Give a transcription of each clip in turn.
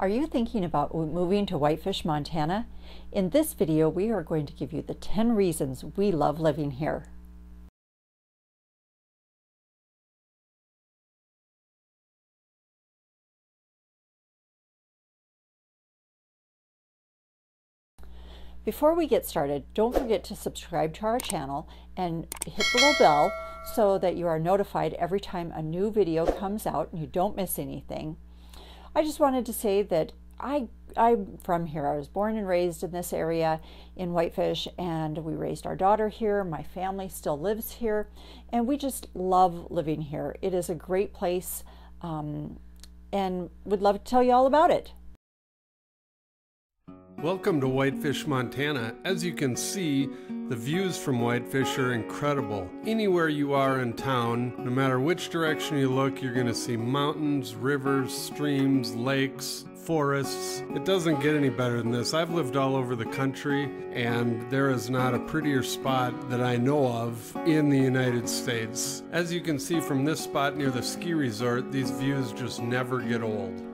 Are you thinking about moving to Whitefish, Montana? In this video, we are going to give you the 10 reasons we love living here. Before we get started, don't forget to subscribe to our channel and hit the little bell so that you are notified every time a new video comes out and you don't miss anything. I just wanted to say that I, I'm from here. I was born and raised in this area in Whitefish, and we raised our daughter here. My family still lives here, and we just love living here. It is a great place, um, and would love to tell you all about it. Welcome to Whitefish, Montana. As you can see, the views from Whitefish are incredible. Anywhere you are in town, no matter which direction you look, you're going to see mountains, rivers, streams, lakes, forests. It doesn't get any better than this. I've lived all over the country, and there is not a prettier spot that I know of in the United States. As you can see from this spot near the ski resort, these views just never get old.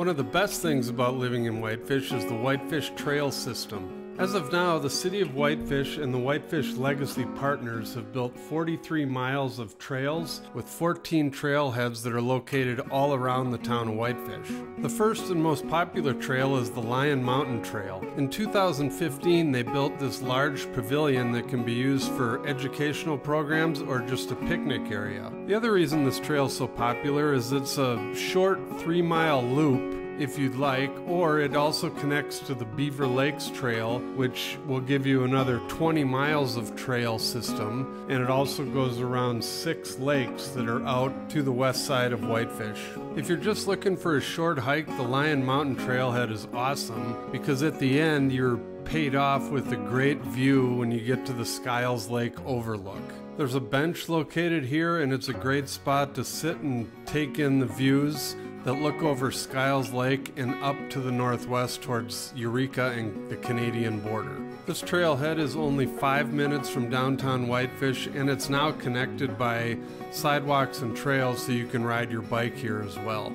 One of the best things about living in Whitefish is the Whitefish Trail System. As of now, the City of Whitefish and the Whitefish Legacy Partners have built 43 miles of trails with 14 trailheads that are located all around the town of Whitefish. The first and most popular trail is the Lion Mountain Trail. In 2015, they built this large pavilion that can be used for educational programs or just a picnic area. The other reason this trail is so popular is it's a short three mile loop if you'd like, or it also connects to the Beaver Lakes Trail, which will give you another 20 miles of trail system, and it also goes around six lakes that are out to the west side of Whitefish. If you're just looking for a short hike, the Lion Mountain Trailhead is awesome because at the end you're paid off with a great view when you get to the Skyles Lake overlook. There's a bench located here, and it's a great spot to sit and take in the views that look over Skyles Lake and up to the northwest towards Eureka and the Canadian border. This trailhead is only five minutes from downtown Whitefish and it's now connected by sidewalks and trails so you can ride your bike here as well.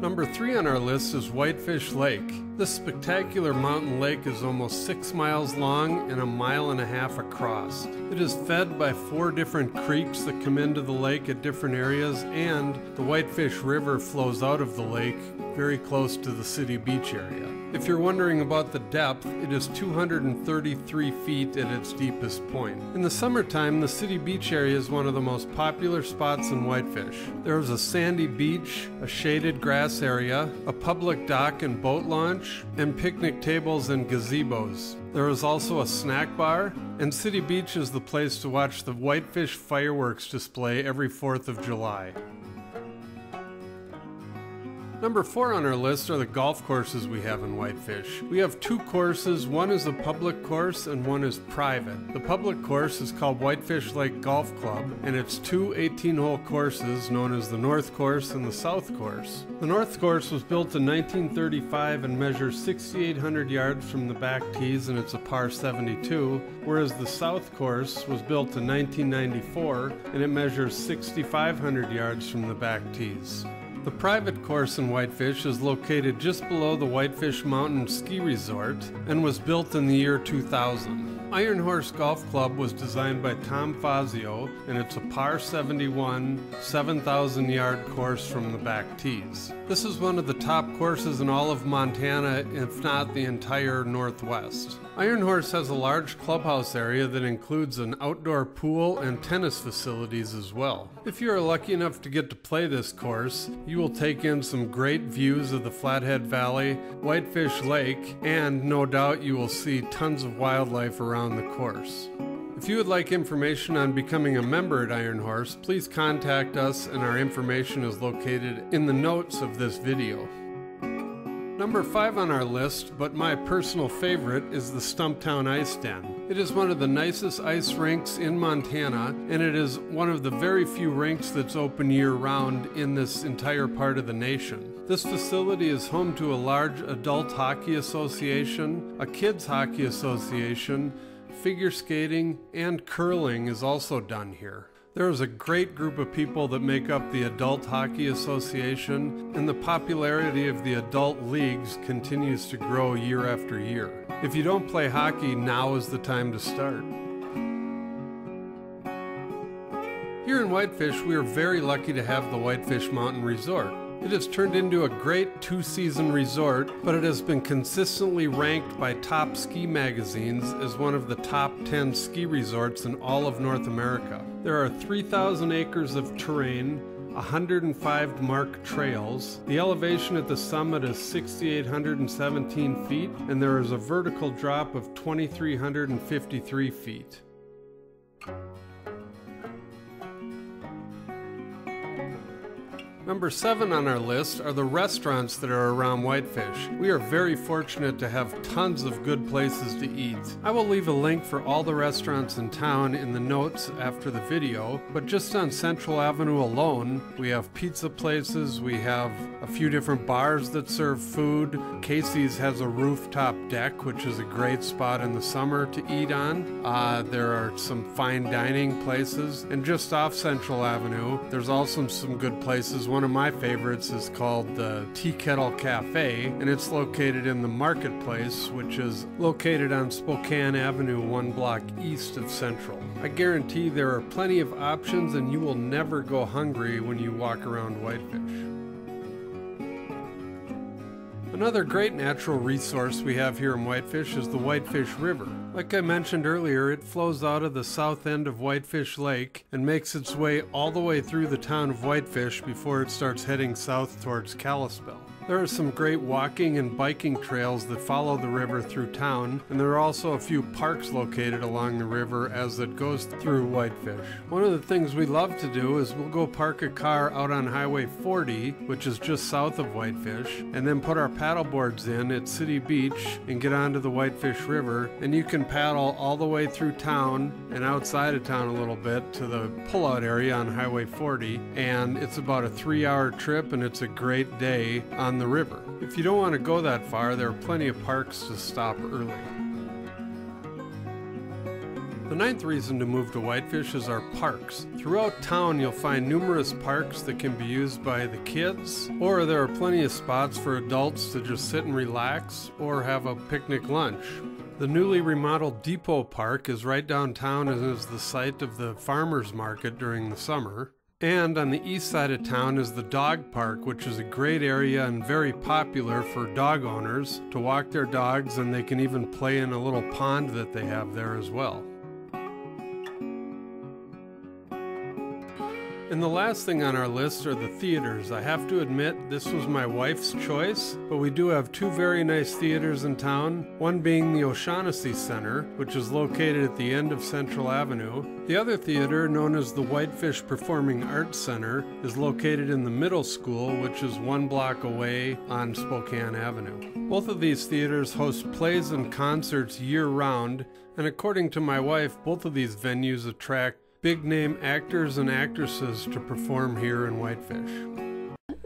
Number three on our list is Whitefish Lake. This spectacular mountain lake is almost six miles long and a mile and a half across. It is fed by four different creeks that come into the lake at different areas, and the Whitefish River flows out of the lake very close to the city beach area. If you're wondering about the depth, it is 233 feet at its deepest point. In the summertime, the city beach area is one of the most popular spots in Whitefish. There is a sandy beach, a shaded grass area, a public dock and boat launch, and picnic tables and gazebos. There is also a snack bar, and City Beach is the place to watch the Whitefish fireworks display every 4th of July. Number four on our list are the golf courses we have in Whitefish. We have two courses, one is a public course and one is private. The public course is called Whitefish Lake Golf Club and it's two 18 hole courses known as the North Course and the South Course. The North Course was built in 1935 and measures 6,800 yards from the back tees and it's a par 72, whereas the South Course was built in 1994 and it measures 6,500 yards from the back tees. The private course in Whitefish is located just below the Whitefish Mountain Ski Resort and was built in the year 2000. Iron Horse Golf Club was designed by Tom Fazio and it's a par 71, 7,000 yard course from the back tees. This is one of the top courses in all of Montana, if not the entire Northwest. Iron Horse has a large clubhouse area that includes an outdoor pool and tennis facilities as well. If you are lucky enough to get to play this course, you will take in some great views of the Flathead Valley, Whitefish Lake, and no doubt you will see tons of wildlife around the course. If you would like information on becoming a member at Iron Horse, please contact us and our information is located in the notes of this video. Number five on our list, but my personal favorite, is the Stumptown Ice Den. It is one of the nicest ice rinks in Montana, and it is one of the very few rinks that's open year round in this entire part of the nation. This facility is home to a large adult hockey association, a kids hockey association, figure skating, and curling is also done here. There is a great group of people that make up the Adult Hockey Association, and the popularity of the adult leagues continues to grow year after year. If you don't play hockey, now is the time to start. Here in Whitefish, we are very lucky to have the Whitefish Mountain Resort. It has turned into a great two season resort, but it has been consistently ranked by top ski magazines as one of the top 10 ski resorts in all of North America. There are 3,000 acres of terrain, 105 marked trails. The elevation at the summit is 6,817 feet, and there is a vertical drop of 2,353 feet. Number seven on our list are the restaurants that are around Whitefish. We are very fortunate to have tons of good places to eat. I will leave a link for all the restaurants in town in the notes after the video, but just on Central Avenue alone, we have pizza places, we have a few different bars that serve food. Casey's has a rooftop deck, which is a great spot in the summer to eat on. Uh, there are some fine dining places, and just off Central Avenue, there's also some good places one of my favorites is called the Tea Kettle Cafe, and it's located in the Marketplace, which is located on Spokane Avenue, one block east of Central. I guarantee there are plenty of options, and you will never go hungry when you walk around Whitefish. Another great natural resource we have here in Whitefish is the Whitefish River. Like I mentioned earlier, it flows out of the south end of Whitefish Lake and makes its way all the way through the town of Whitefish before it starts heading south towards Kalispell. There are some great walking and biking trails that follow the river through town, and there are also a few parks located along the river as it goes through Whitefish. One of the things we love to do is we'll go park a car out on Highway 40, which is just south of Whitefish, and then put our paddle boards in at City Beach and get onto the Whitefish River, and you can paddle all the way through town and outside of town a little bit to the pullout area on Highway 40, and it's about a three hour trip and it's a great day on on the river. If you don't want to go that far, there are plenty of parks to stop early. The ninth reason to move to Whitefish is our parks. Throughout town, you'll find numerous parks that can be used by the kids, or there are plenty of spots for adults to just sit and relax or have a picnic lunch. The newly remodeled Depot Park is right downtown and is the site of the farmers market during the summer. And on the east side of town is the dog park, which is a great area and very popular for dog owners to walk their dogs, and they can even play in a little pond that they have there as well. And the last thing on our list are the theaters. I have to admit, this was my wife's choice, but we do have two very nice theaters in town, one being the O'Shaughnessy Center, which is located at the end of Central Avenue. The other theater, known as the Whitefish Performing Arts Center, is located in the middle school, which is one block away on Spokane Avenue. Both of these theaters host plays and concerts year round, and according to my wife, both of these venues attract big name actors and actresses to perform here in Whitefish.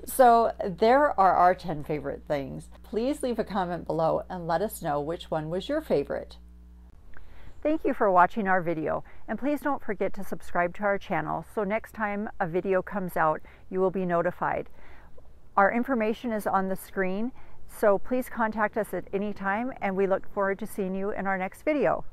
So there are our 10 favorite things. Please leave a comment below and let us know which one was your favorite. Thank you for watching our video and please don't forget to subscribe to our channel so next time a video comes out you will be notified. Our information is on the screen so please contact us at any time and we look forward to seeing you in our next video.